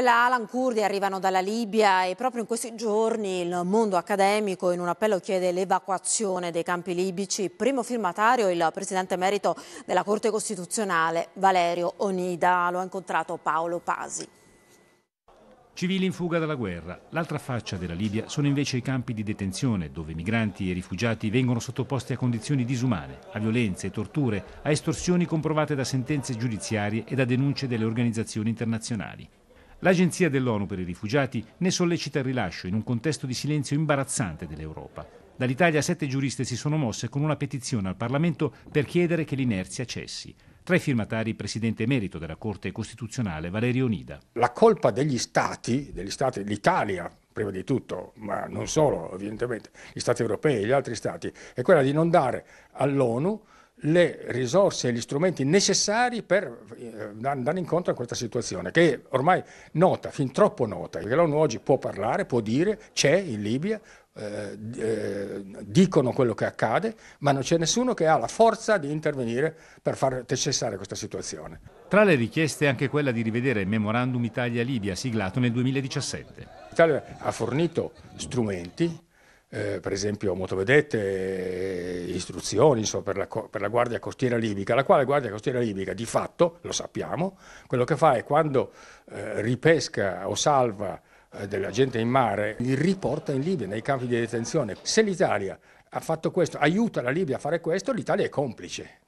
La Alan Kurdi arrivano dalla Libia e proprio in questi giorni il mondo accademico in un appello chiede l'evacuazione dei campi libici. Primo firmatario il presidente emerito della Corte Costituzionale Valerio Onida. Lo ha incontrato Paolo Pasi. Civili in fuga dalla guerra. L'altra faccia della Libia sono invece i campi di detenzione, dove migranti e rifugiati vengono sottoposti a condizioni disumane, a violenze torture, a estorsioni comprovate da sentenze giudiziarie e da denunce delle organizzazioni internazionali. L'Agenzia dell'ONU per i rifugiati ne sollecita il rilascio in un contesto di silenzio imbarazzante dell'Europa. Dall'Italia sette giuriste si sono mosse con una petizione al Parlamento per chiedere che l'inerzia cessi. Tra i firmatari il presidente emerito della Corte Costituzionale Valerio Onida. La colpa degli stati, degli stati, l'Italia prima di tutto, ma non solo evidentemente, gli stati europei e gli altri stati, è quella di non dare all'ONU le risorse e gli strumenti necessari per eh, andare incontro a questa situazione, che è ormai nota, fin troppo nota, perché l'ONU oggi può parlare, può dire, c'è in Libia, eh, eh, dicono quello che accade, ma non c'è nessuno che ha la forza di intervenire per far cessare questa situazione. Tra le richieste anche quella di rivedere il Memorandum Italia-Libia siglato nel 2017. L'Italia ha fornito strumenti, eh, per esempio motovedette, istruzioni insomma, per, la, per, la, Guardia Costiera Libica, la quale Guardia Costiera Libica di fatto, lo sappiamo, quello che fa è quando eh, ripesca o salva eh, della gente in mare, li riporta in Libia, nei campi di detenzione. Se l'Italia ha fatto questo, aiuta la Libia a fare questo, l'Italia è complice.